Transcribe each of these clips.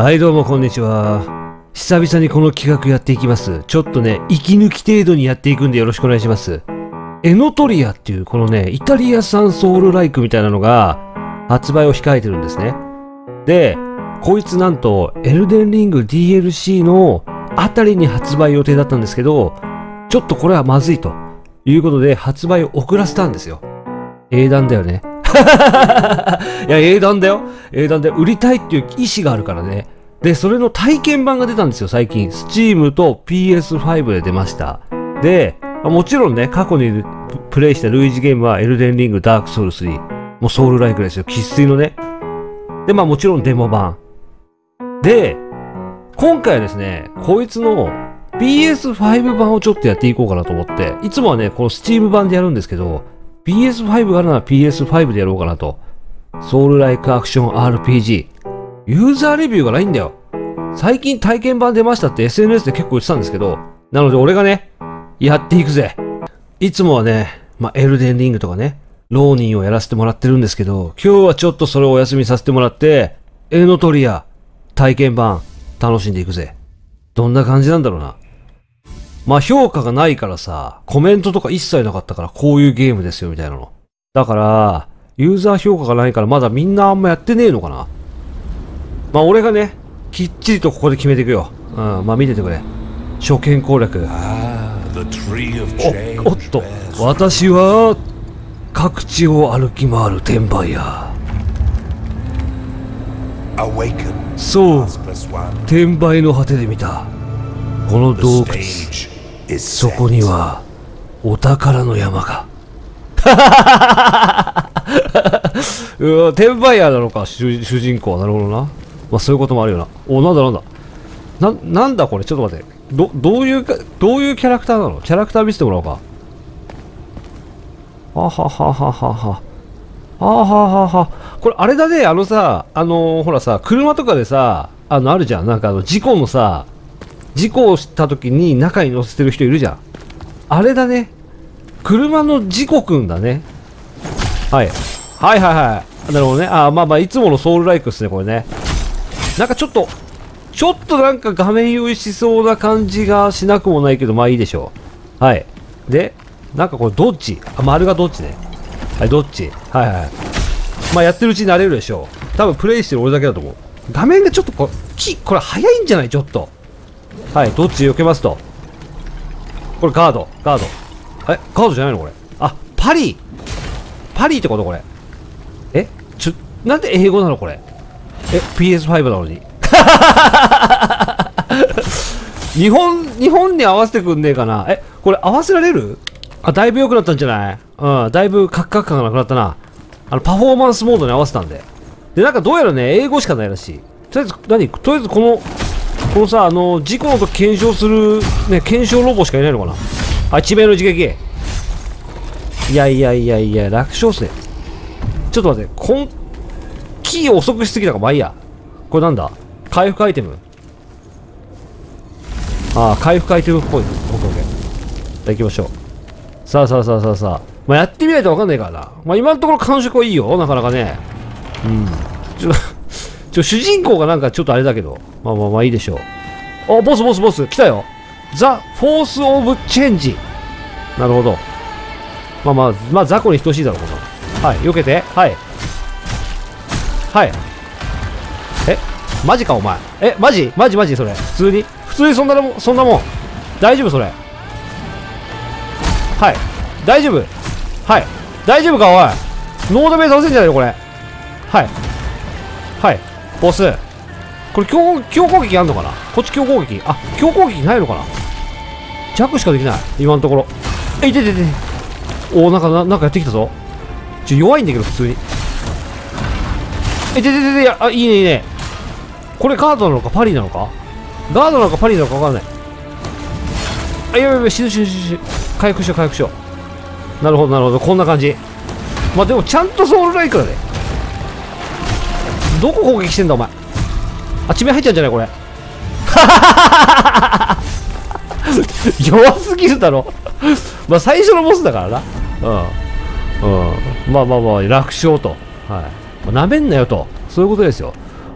はいどうもこんにちは。久々にこの企画やっていきます。ちょっとね、息抜き程度にやっていくんでよろしくお願いします。エノトリアっていうこのね、イタリア産ソウルライクみたいなのが発売を控えてるんですね。で、こいつなんとエルデンリング DLC のあたりに発売予定だったんですけど、ちょっとこれはまずいということで発売を遅らせたんですよ。英断だよね。いや、英断だよ。英断で売りたいっていう意思があるからね。で、それの体験版が出たんですよ、最近。Steam と PS5 で出ました。で、もちろんね、過去にプレイしたルイージゲームはエルデンリング、ダークソウル3。もうソウルライクですよ、喫水のね。で、まあもちろんデモ版。で、今回はですね、こいつの PS5 版をちょっとやっていこうかなと思って、いつもはね、この Steam 版でやるんですけど、PS5 があるなら PS5 でやろうかなと。ソウルライクアクション RPG。ユーザーレビューがないんだよ。最近体験版出ましたって SNS で結構言ってたんですけど、なので俺がね、やっていくぜ。いつもはね、まあ、エルデンリングとかね、ローニンをやらせてもらってるんですけど、今日はちょっとそれをお休みさせてもらって、エノトリア、体験版、楽しんでいくぜ。どんな感じなんだろうな。まあ評価がないからさ、コメントとか一切なかったからこういうゲームですよみたいなの。だから、ユーザー評価がないからまだみんなあんまやってねえのかな。まあ俺がね、きっちりとここで決めていくよ。うん、まあ見ててくれ。初見攻略。お、おっと私は、各地を歩き回る転売屋。そう.転売の果てで見た。この洞窟。そこには、お宝の山が。うわ、転売屋なのか、主人公は。なるほどな。まあ、そういうこともあるよな。お、なんだなんだ。な、なんだこれ、ちょっと待って。ど、どういうか、どういうキャラクターなの？キャラクター見せてもらおうか。はははははは。はははは。これ、あれだね、あのさ、あのーほらさ、車とかでさ、あの、あるじゃん。なんかあの、事故のさ、事故をした時に中に乗せてる人いるじゃん。あれだね。車の事故くんだね。はい。はいはいはい。なるほどね。あーまあまあ、いつものソウルライクですね、これね。なんかちょっと、ちょっとなんか画面用意しそうな感じがしなくもないけど、まあいいでしょう。はい。で、なんかこれどっちあ、丸がどっちね。はい、どっちはいはい。まあやってるうちに慣れるでしょう。多分プレイしてる俺だけだと思う。画面がちょっとこれ、き、これ早いんじゃない？ちょっと。はい、どっち避けますと。これガード、ガード。え、ガードじゃないのこれ。あ、パリパリってことこれ。えちょ、なんで英語なのこれ。え、PS5 なのに。日本、日本に合わせてくんねえかな。え、これ合わせられる？あ、だいぶ良くなったんじゃない？うん、だいぶカクカク感がなくなったな。あの、パフォーマンスモードに合わせたんで。で、なんかどうやらね、英語しかないらしい。とりあえず、何？とりあえずこの、このさ、あの、事故の時検証する、ね、検証ロボしかいないのかな？あ、地名の一撃。いやいやいやいや、楽勝っすね。ちょっと待って、こん、キー遅くしすぎたか、まあいいや。これなんだ？回復アイテム。ああ、回復アイテムっぽい。オッケーオッケー。じゃあ行きましょう。さあさあさあさあさあ。まあやってみないとわかんないからな。まあ今のところ感触はいいよ、なかなかね。うん。ちょっと、ちょ、主人公がなんかちょっとあれだけど。まあまあまあいいでしょう。あ、ボスボスボス、来たよ。ザ・フォース・オブ・チェンジ。なるほど。まあまあ、まあ雑魚に等しいだろう、こんなのはい、避けて。はい。はい。え、マジか、お前。え、マジ？マジマジ？それ。普通に？普通にそんなもん、そんなもん。大丈夫それ。はい。大丈夫はい。大丈夫か、おい。ノーダメさせんじゃないの、これ。はい。はい。ボス。これ強、強攻撃あんのかな？こっち強攻撃？あ、強攻撃ないのかな？弱しかできない。今のところ。え、いてててて。お、なんか、なんかやってきたぞ。ちょ、弱いんだけど、普通に。え、てててて、いやあ、いいね、いいね。これガードなのか、パリなのか？ガードなのか、パリなのかわかんない。あ、やばいやばい、死ぬ死ぬ死ぬ死ぬ。回復しよう、回復しよう。なるほど、なるほど。こんな感じ。まあ、でも、ちゃんとソウルライクだね。どこ攻撃してんだ、お前。あ、地面入っちゃうんじゃないこれ。弱すぎるだろ。まあ、最初のボスだからな。うん。うん。まあまあまあ、楽勝と。はい。まあ、めんなよと。そういうことですよ。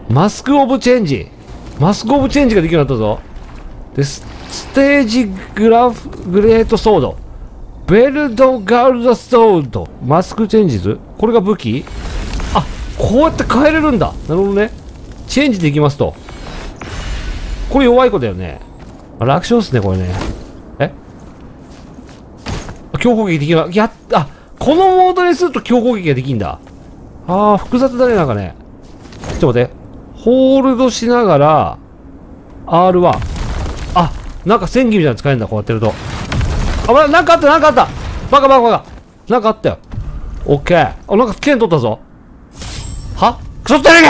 Mask of Change。Mask of Change ができるようになったぞ。で、スステージグラフ、 Great Sword。ベルドガールドソード。 Mask Changes？これが武器、こうやって変えれるんだ。なるほどね。チェンジできますと。これ弱い子だよね。楽勝っすね、これね。え？強攻撃できる。やっ、あ、このモードにすると強攻撃ができんだ。ああ、複雑だね、なんかね。ちょっと待って。ホールドしながら、R1。あ、なんか戦技みたいなの使えるんだ、こうやってると。あ、ま、なんかあった、なんかあったバカバカバカ。なんかあったよ。オッケー。あ、なんか剣取ったぞ。はクソったれげ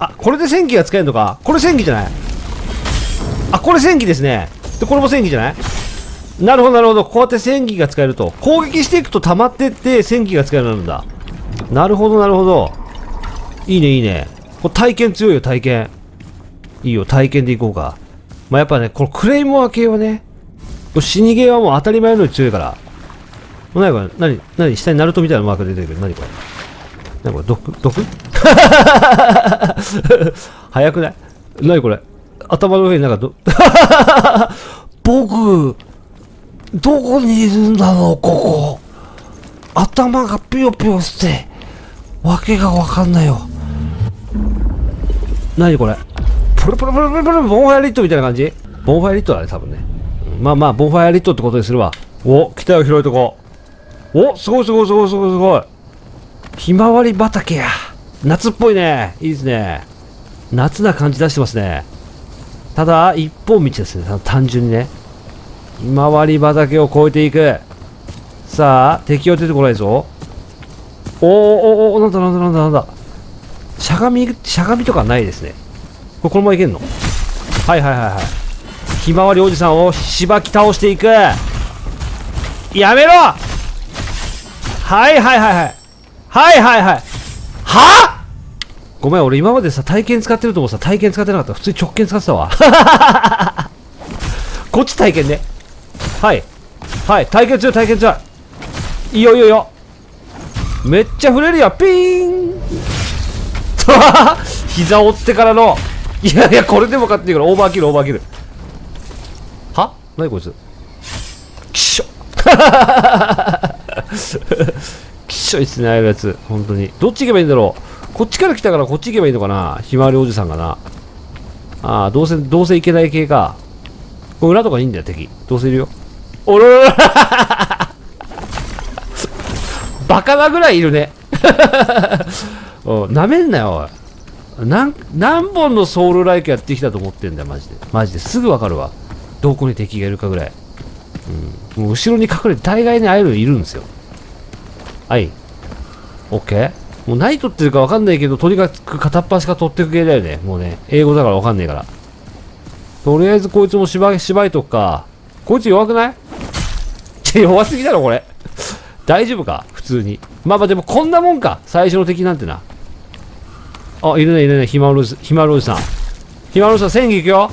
あ、これで戦技が使えるのか？これ戦技じゃない？あ、これ戦技ですね。で、これも戦技じゃない？なるほど、なるほど。こうやって戦技が使えると。攻撃していくと溜まってって戦技が使えるようになるんだ。なるほど、なるほど。いいね、いいね。これ体験強いよ、体験。いいよ、体験でいこうか。まあ、やっぱね、このクレイモア系はね、死にゲーはもう当たり前のように強いから。何これ？何何？下にナルトみたいなマーク出てるけど、何これ？何これ毒毒？早くない？何これ？頭の上になんかど、僕、どこにいるんだろう、ここ。頭がぴよぴよして、わけがわかんないよ。何これ？プルプルプルプルプルボンファイアリットみたいな感じ？ボンファイアリットだね、多分ね。まあまあ、ボンファイアリットってことにするわ。お、来たよ、広いとこ。お、すごいすごいすごいすごいすごい。ひまわり畑や。夏っぽいね。いいですね。夏な感じ出してますね。ただ、一本道ですね。単純にね。ひまわり畑を越えていく。さあ、敵は出てこないぞ。おーおーおーなんだなんだなんだなんだ。しゃがみ、しゃがみとかないですね。これこのままいけんの？はいはいはいはい。ひまわりおじさんをしばき倒していく。やめろはいはいはいはい。はいはいはい。は？ごめん、俺今までさ、体験使ってると思うさ、体験使ってなかった。普通に直剣使ってたわ。こっち体験ね。はい。はい、体験強い、体験強い。いいよいいよいいよ。めっちゃ触れるよ。ピーン 膝折ってからの。いやいや、これでもかっていうから、オーバーキル、オーバーキル。は？何こいつ？きっしょしょいっすね、ああいうやつ。本当に。どっち行けばいいんだろうこっちから来たからこっち行けばいいのかなひまわりおじさんがな。ああ、どうせ、どうせ行けない系か。これ裏とかにいいんだよ、敵。どうせいるよ。おらららバカなぐらいいるね。おなめんなよ、おい。なん何本のソウルライクやってきたと思ってんだよ、マジで。マジですぐわかるわ。どこに敵がいるかぐらい。うん。もう後ろに隠れて大概にアイドルいるんですよ。はい。オッケーもう何取ってるかわかんないけど、とにかく片っ端から取ってく系だよね。もうね。英語だからわかんないから。とりあえずこいつも縛い、縛いとくか。こいつ弱くない？弱すぎだろ、これ。大丈夫か？普通に。まあまあでもこんなもんか。最初の敵なんてな。あ、いるね、いるね。ひまわり、ひまわりおじさん。ひまわりおじさん、戦技いくよ。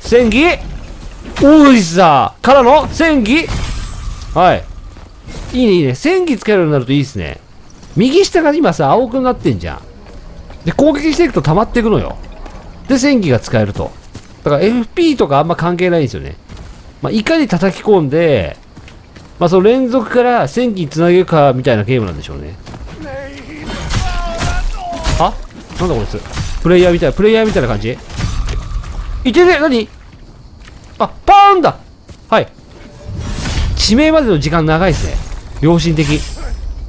戦技おいさからの？戦技はい。いいね、いいね。戦技使えるようになるといいですね。右下が今さ、青くなってんじゃん。で、攻撃していくと溜まっていくのよ。で、戦技が使えると。だから FP とかあんま関係ないんですよね。まあ、いかに叩き込んで、まあ、その連続から戦技につなげるかみたいなゲームなんでしょうね。あなんだこいつ。プレイヤーみたいな、プレイヤーみたいな感じ？いてて、何？あ、パーンだはい。地名までの時間長いですね。良心的。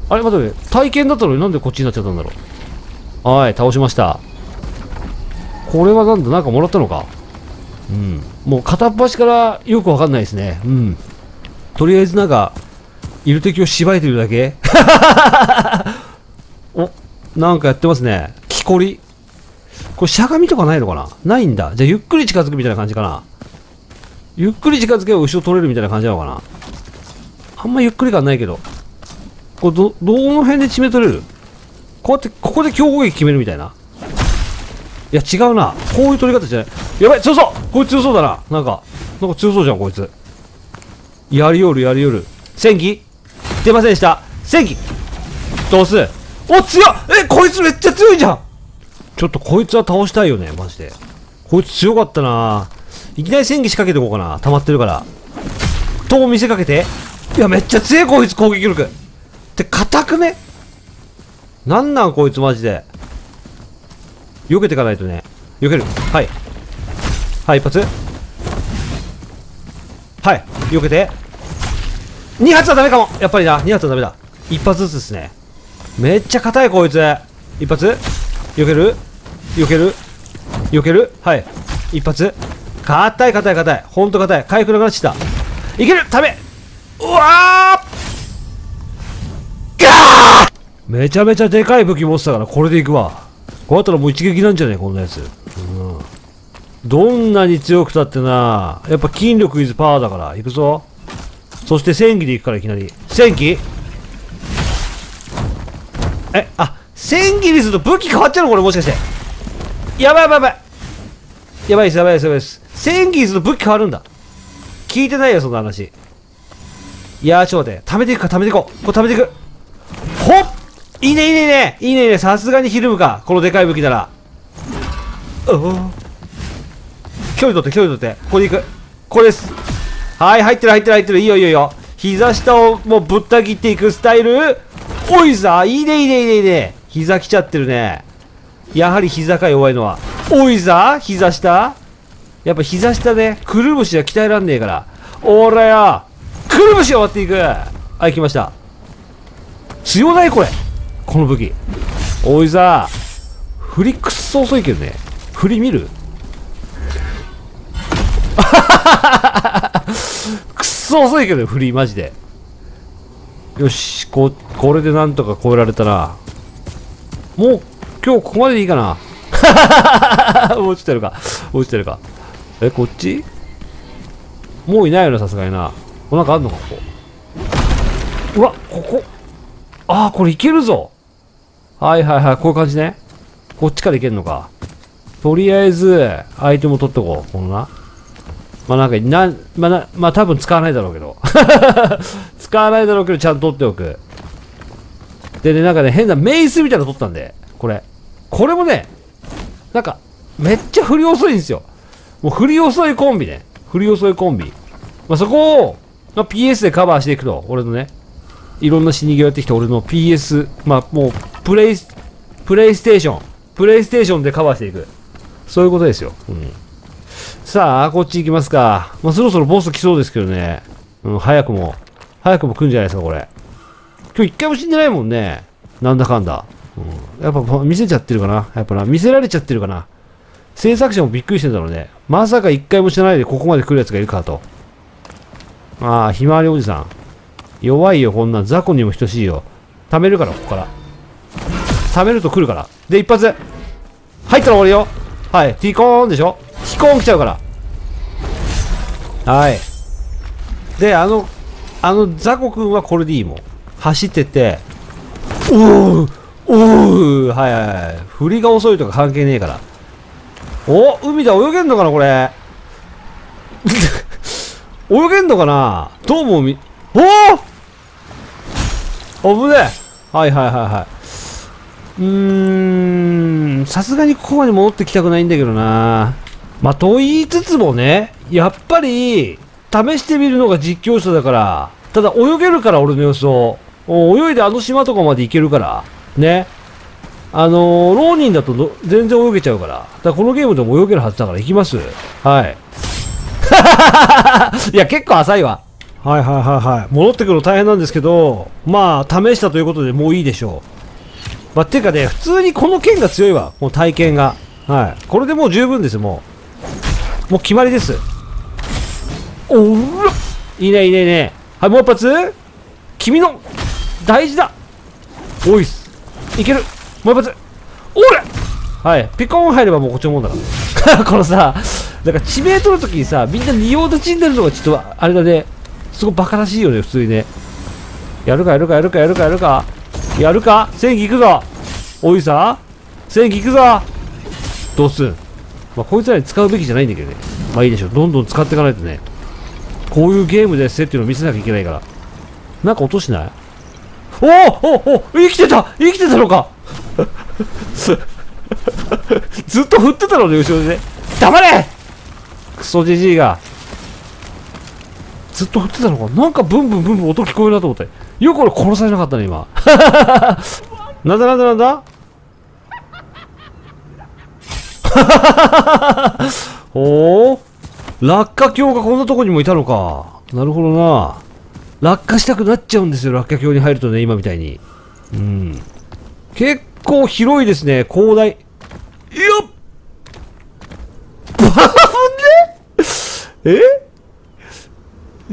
あれ、待って、体験だったのになんでこっちになっちゃったんだろう。はい、倒しました。これはなんだ、なんかもらったのか。うん。もう片っ端からよくわかんないですね。うん。とりあえずなんか、いる敵を縛いてるだけ お、なんかやってますね。木こり。これしゃがみとかないのかな？ないんだ。じゃあゆっくり近づくみたいな感じかな。ゆっくり近づけば後ろ取れるみたいな感じなのかな？あんまゆっくり感ないけど。これど、どの辺で締め取れる？こうやって、ここで強攻撃決めるみたいな。いや、違うな。こういう取り方じゃない。やばい、強そうこいつ強そうだな。なんか、なんか強そうじゃん、こいつ。やりよる、やりよる。戦技出ませんでした。戦技どうすお、強っえ、こいつめっちゃ強いじゃんちょっとこいつは倒したいよね、マジで。こいつ強かったないきなり戦技仕掛けておこうかな。溜まってるから。と見せかけて。いや、めっちゃ強いこいつ攻撃力。って、硬くね？なんなんこいつマジで。避けていかないとね。避ける。はい。はい、一発。はい、避けて。2発はダメかもやっぱりな。2発はダメだ。一発ずつですね。めっちゃ硬いこいつ。一発避ける避ける避けるはい。一発硬い硬い硬い。ほんと硬い。回復なくなっちゃった。いけるダメうわーガーめちゃめちゃでかい武器持ってたからこれでいくわ。こうやったらもう一撃なんじゃねえこんなやつ。うん。どんなに強くたってな、やっぱ筋力イズパワーだから、いくぞ。そして戦技でいくからいきなり。戦技え、あ、戦技にすると武器変わっちゃうのこれもしかして。やばいやばいやばい。やばいですやばいですやばいです。戦技にすると武器変わるんだ。聞いてないよ、そんな話。いやー、ちょっと待って。貯めていくか、貯めていこう。これ貯めていく。ほっいいね、いいね、いいね。いいね、いいね。さすがにひるむか。このでかい武器なら。おお。距離取って、距離取って。ここで行く。これです。はい、入ってる、入ってる、入ってる。いいよ、いいよ、いいよ。膝下をもうぶった切っていくスタイル。おいさ、いいね、いいね、いいね、いいね。膝来ちゃってるね。やはり膝か弱いのは。おいさ、膝下やっぱ膝下で、くるぶしは鍛えらんねえから。おらや。くるぶしを割っていく。はい、来ました。強ないこれ。この武器。おいさ、振り くっそ遅いけどね。振り見るくっそ遅いけど振りマジでよしここれでなんとか超えられたなもう今日ここまででいいかな 落ちてるか落ちてるかえこっち？もういないよなさすがになおなんかあんのかここうわここああこれいけるぞはいはいはいこういう感じねこっちからいけるのかとりあえずアイテムを取っとこうこのなまあなんか、な、まあな、まあ多分使わないだろうけど。使わないだろうけど、ちゃんと取っておく。でね、なんかね、変なメイスみたいなの取ったんで、これ。これもね、なんか、めっちゃ振り遅いんですよ。もう振り遅いコンビね。振り遅いコンビ。まあそこを、まあ、PS でカバーしていくと、俺のね、いろんな死に際やってきた俺の PS、まあもう、プレイ、プレイステーション、プレイステーションでカバーしていく。そういうことですよ。うん。さあ、こっち行きますか。まあ、そろそろボス来そうですけどね。うん、早くも。早くも来るんじゃないですか、これ。今日一回も死んでないもんね。なんだかんだ。うん、やっぱ見せちゃってるかな。やっぱな、見せられちゃってるかな。制作者もびっくりしてんだろうね。まさか一回も死なないでここまで来るやつがいるかと。ああ、ひまわりおじさん。弱いよ、こんなん。雑魚にも等しいよ。貯めるから、ここから。貯めると来るから。で、一発。入ったら終わりよ。はい。ティコーンでしょティコーン来ちゃうから。はい。で、あの、あのザコくんはこれでいいもん。走ってて、おーおーはいはいはい。振りが遅いとか関係ねえから。お海で泳げんのかなこれ。泳げんのかな？どうもみ、おお危ねえはいはいはいはい。うーん、さすがにここまで戻ってきたくないんだけどな。まあ、と言いつつもね、やっぱり、試してみるのが実況者だから、ただ泳げるから俺の予想。泳いであの島とかまで行けるから、ね。あのー、浪人だと全然泳げちゃうから。だからこのゲームでも泳げるはずだから行きます。はい。いや、結構浅いわ。はいはいはいはい。戻ってくるの大変なんですけど、まあ、試したということでもういいでしょう。まあ、ていうかね、普通にこの剣が強いわ。もう体験が。はい。これでもう十分ですよ、もう。もう決まりです。おうらいいねいいねいいね。はい、もう一発君の大事だおいっす。いけるもう一発おらはい。ピコン入ればもうこっちのもんだから。このさ、なんか地名取るときにさ、みんな仁王立ちに出るのがちょっとあれだね。すごいバカらしいよね、普通にね。やるかやるかやるかやるかやるかやるか？戦技行くぞおいさ戦技行くぞどうすん？まあ、こいつらに使うべきじゃないんだけどね。まあいいでしょう。どんどん使っていかないとね。こういうゲームですっていうのを見せなきゃいけないから。なんか落としない？おおおお生きてた生きてたのか ずっと振ってたのね、後ろでね。黙れ！クソジジイが。ずっと振ってたのか。なんかブンブンブンブン音聞こえるなと思ってよく俺殺されなかったね今。なんだなんだなんだ？おお落下橋がこんなとこにもいたのか。なるほどな。落下したくなっちゃうんですよ落下橋に入るとね今みたいに。うん。結構広いですね。広大。よっバフンで？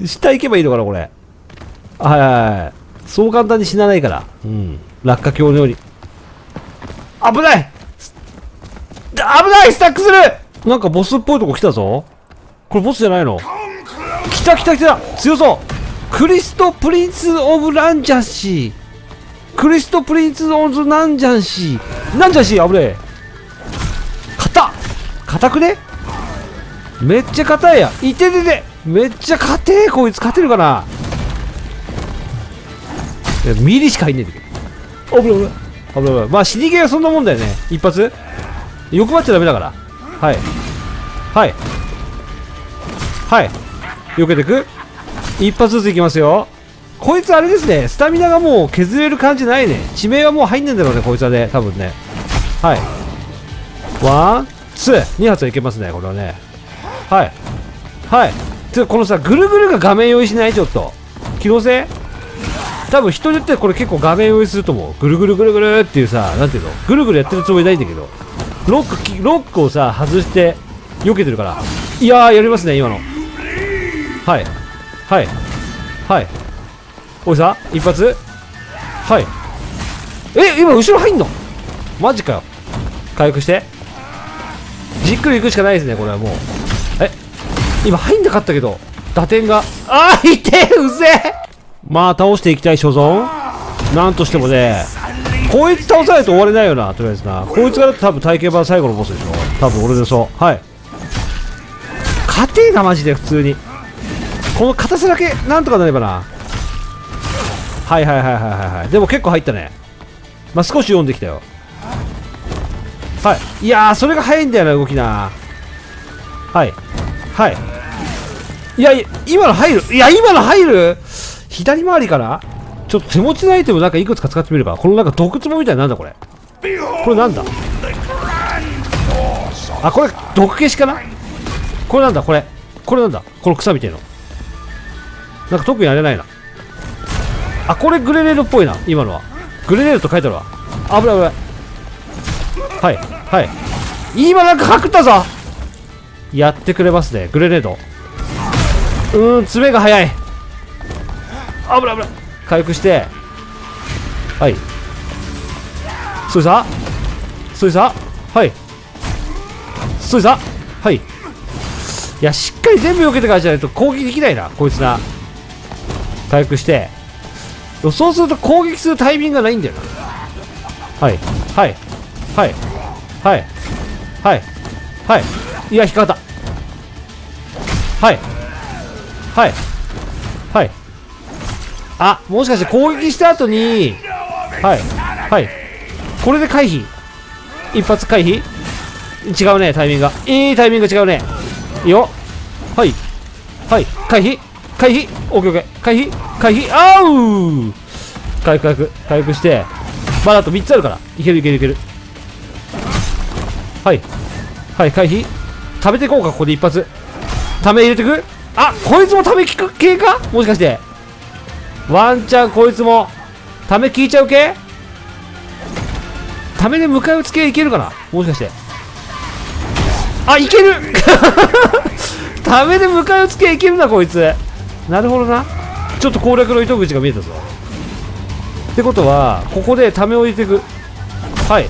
え？下行けばいいのかなこれ。はいはいはい。そう簡単に死なないから。うん。落下橋のように。危ない！危ない！スタックする！なんかボスっぽいとこ来たぞ。これボスじゃないの？来た来た来た！強そう！クリスト Prince of ランジャンシー。クリスト Prince オンジャンシー。ランジャンシー危ねえ。硬っ。硬くね？めっちゃ硬いや。いててて。めっちゃ硬え。こいつ勝てるかな？ミリしか入んねえんだけど。危ない危ない危ない危ないまあ死にゲーはそんなもんだよね。一発。欲張っちゃダメだから。はい。はい。はい。避けてく。一発ずついきますよこいつあれですねスタミナがもう削れる感じないね。致命はもう入んねんだろうねこいつはね多分ね。はい。ワンツー。2発はいけますねこれはね。はい。はい。てかこのさぐるぐるが画面用意しないちょっと。気のせい？多分人によってこれ結構画面用意すると思う。ぐるぐるぐるぐるっていうさなんていうの？ぐるぐるやってるつもりないんだけど。ロックロックをさ外して避けてるから。いやーやりますね今の。はい。はい。はい。おいさ一発？はい。え今後ろ入んの？マジかよ。回復して。じっくり行くしかないですねこれはもう。え？今入んなかったけど打点が。あーいてえうぜえ。まあ倒していきたい所存。なんとしてもねこいつ倒さないと終われないよなとりあえずな。こいつがだって多分体型版最後のボスでしょ。多分俺でそうはい。硬えなマジで普通に。この硬さだけなんとかなればなはいはいはいはいはいはい。でも結構入ったね。まあ少し読んできたよ。はい。いやーそれが早いんだよな動きな。はい。はい。いや今の入る？いや今の入る？左回りかなちょっと手持ちのアイテムなんかいくつか使ってみるかこのなんか毒壺みたいななんだこれ。これなんだ？あこれ毒消しかな？これなんだ？これ。これなんだ？この草みたいの。なんか特にあれないな。あこれグレネードっぽいな今のは。グレネードと書いてあるわ。危ない危ない。はいはい。今なんかかったぞ。やってくれますねグレネードうーん爪が速い。危ない危ない。回復して。はい。そいさそいさはい。そいさはい。いやしっかり全部避けてからじゃないと攻撃できないなこいつな。回復して。そうすると攻撃するタイミングがないんだよな。はい。はい。はい。はい。はい。はい。いや引っかかった。はい。はい。はい。あもしかして攻撃した後にはい。はい。これで回避。一発回避。違うねタイミングが。いいタイミング違うね。いいよ。はい。はい。回避。回避。オッケーオッケー。回避。回避。あう回復回復回復して。まだあと3つあるから。いけるいけるいける。はい。はい回避。食べていこうかここで一発。ため入れてく。あこいつもため効く系か？もしかして。ワンチャンこいつもため効いちゃう系？ためで迎え撃つ系いけるかな？もしかして。あいける。ためで迎え撃つ系いけるなこいつ。なるほどな。ちょっと攻略の糸口が見えたぞ。ってことはここでためを入れていく。はい。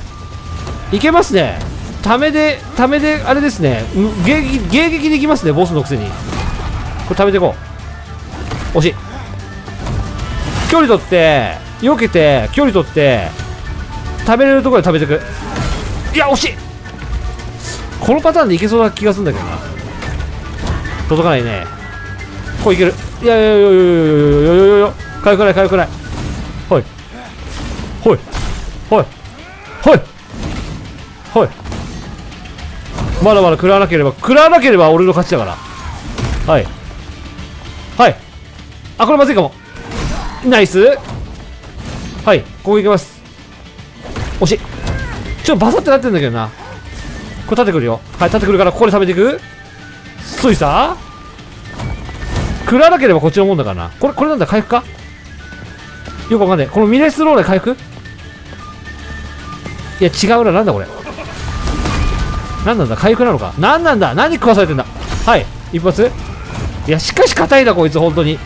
いけますね。ためでためであれですね。迎撃迎撃できますねボスのくせに。これためていこう。惜しい。距離取って避けて距離取って食べれるところで食べてく。いや惜しい。このパターンでいけそうな気がするんだけどな。届かないね。こういける。いやいやいやいやいやいやいやいやいやかゆくないかゆくないほいほいほいほいほいまだまだ食らわなければ食らわなければ俺の勝ちだからはいはいあこれまずいかもナイスはいここ行きます惜しいちょっとバサってなってんだけどなこれ立ってくるよはい立ってくるからここで食べていくそいさ食らなければこっちのもんだからな。これこれなんだ回復か？よくわかんない。このミネスローレ回復？いや違うな。なんだこれ？何なんだ？回復なのか？何なんだ？何食わされてんだ？はい。一発？いやしかし硬いなこいつ。本当に。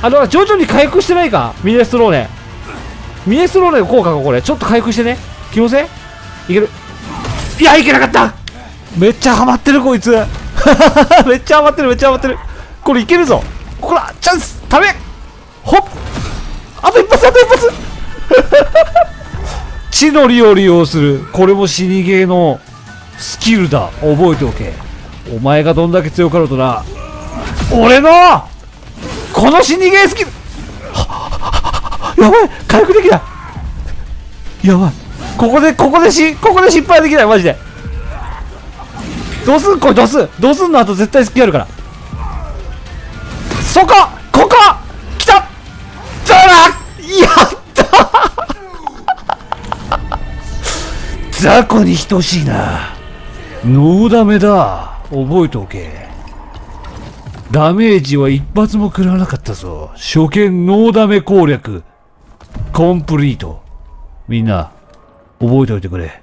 あだから徐々に回復してないか？ミネスローネミネスローネの効果かこれ。ちょっと回復してね。気のせい？いける？いやいけなかった！めっちゃハマってるこいつ。めっちゃハマってるめっちゃハマってる。これいけるぞ。こらチャンス食べほっあと一発あと一発。地の利を利用するこれも死にゲーのスキルだ。覚えておけ。お前がどんだけ強かろうとな。俺のこの死にゲースキル。やばい回復できない。やばい。ここでここでしここで失敗できないマジで。どうすん？これどうすん？どうすんの？後絶対スキルあるから。そこここ来た。どうだやった。雑魚に等しいな。ノーダメだ。覚えておけ。ダメージは一発も食らわなかったぞ。初見ノーダメ攻略。コンプリート。みんな覚えておいてくれ。